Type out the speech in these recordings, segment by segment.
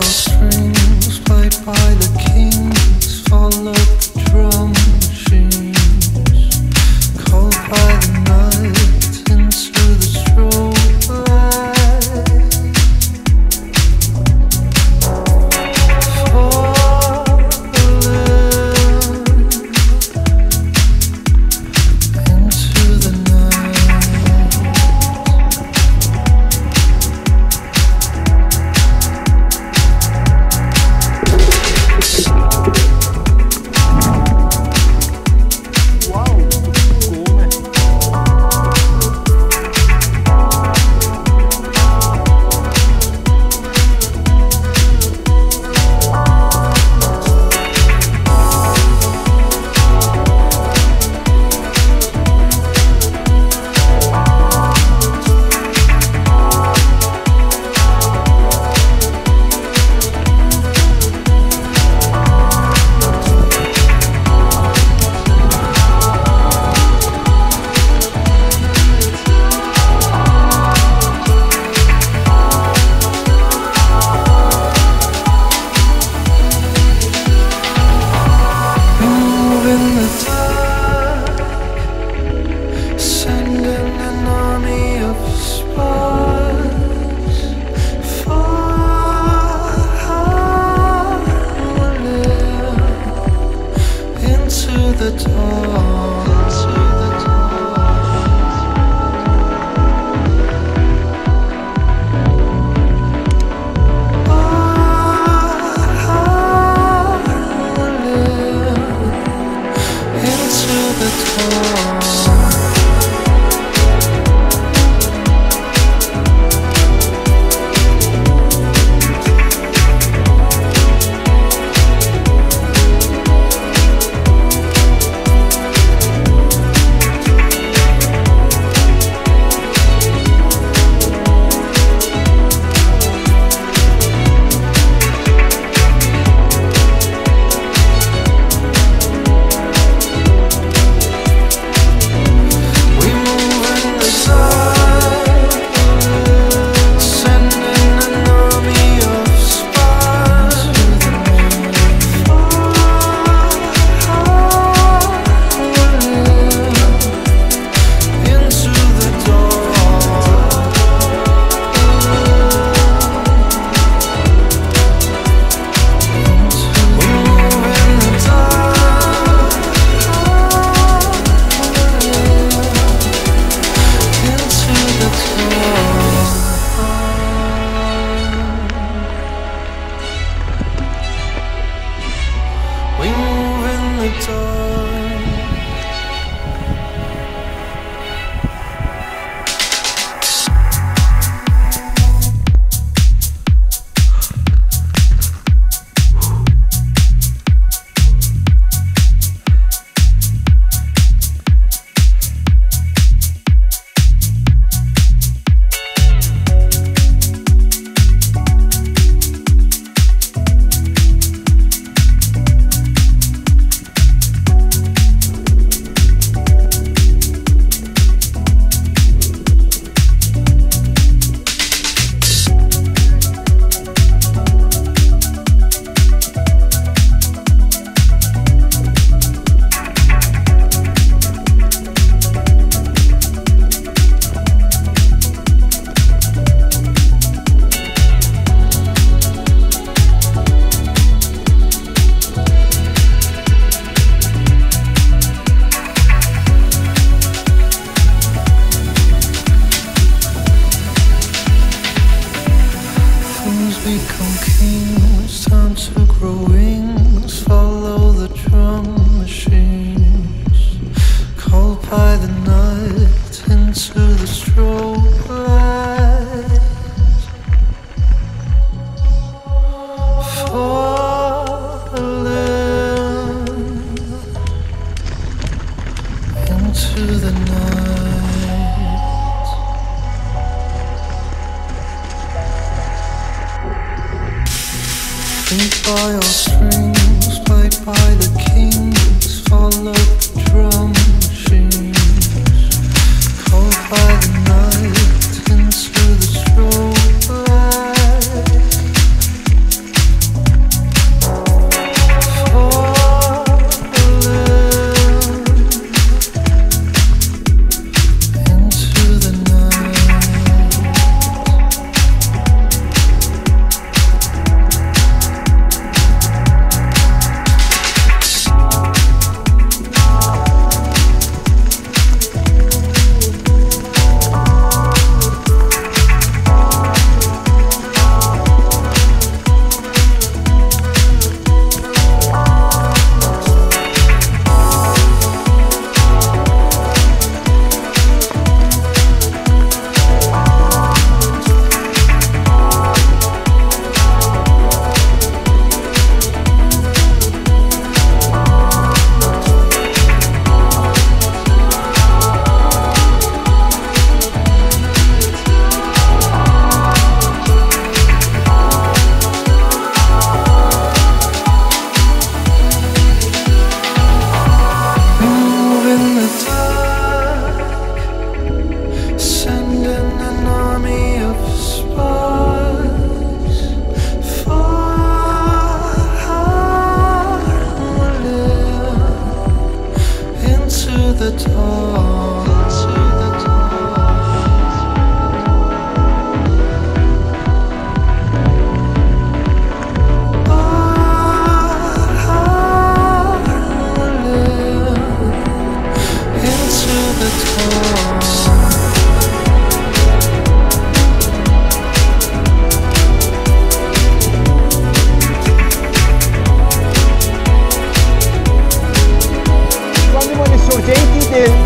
your strings played by the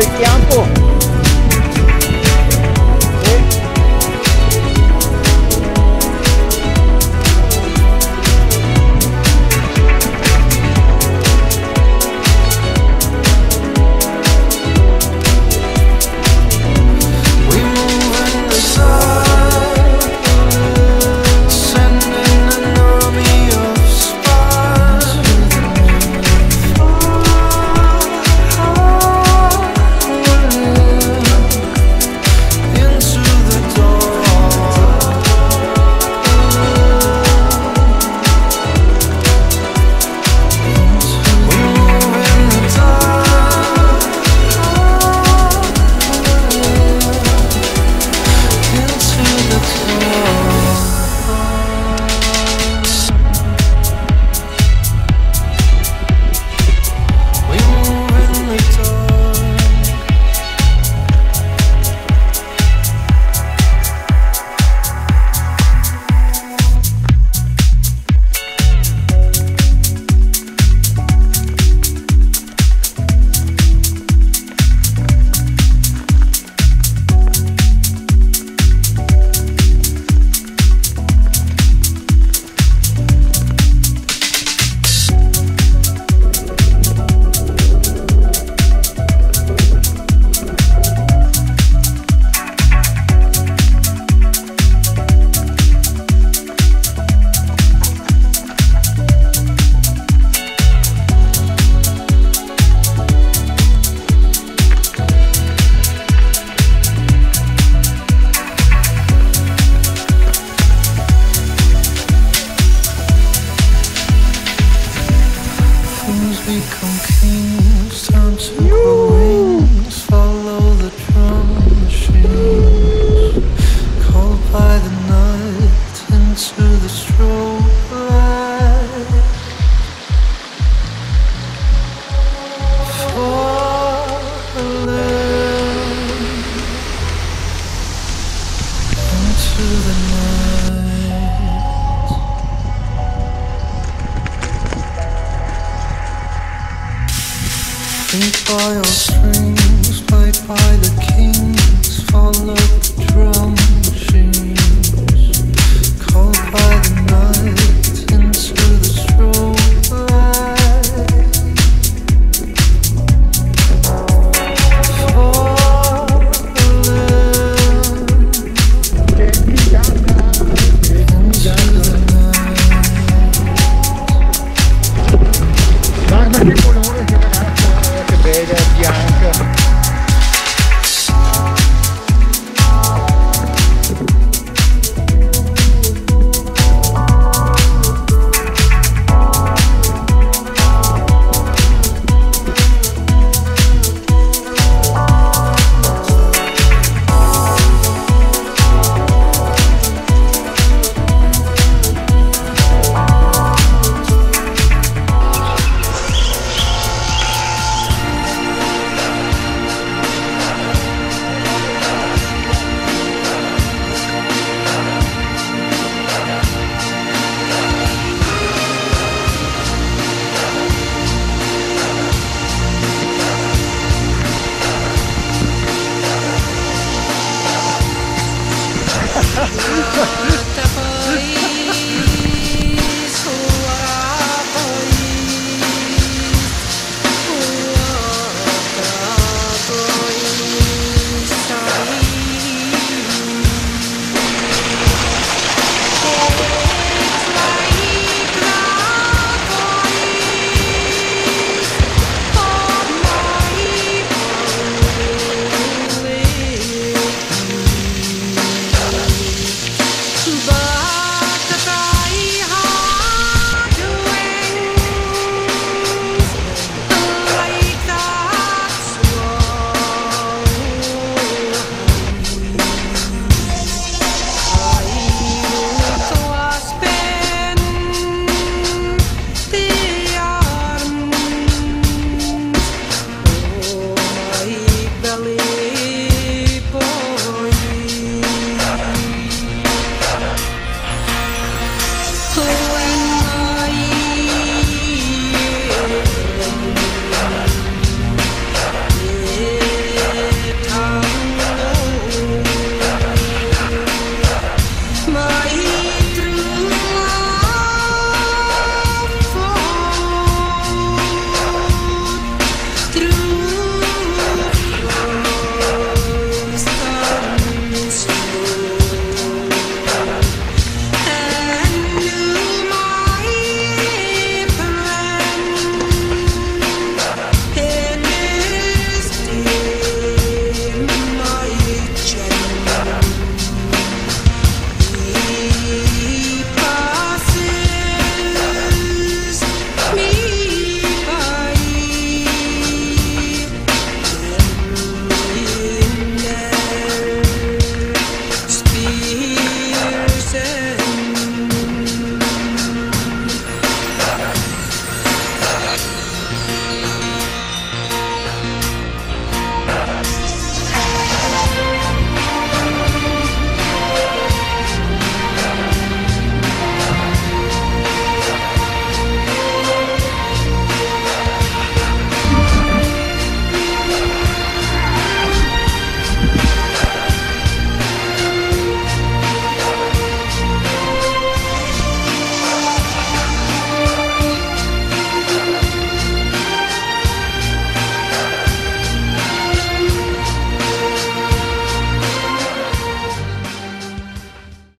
del campo. become king. by our strings, played by the kings, followed.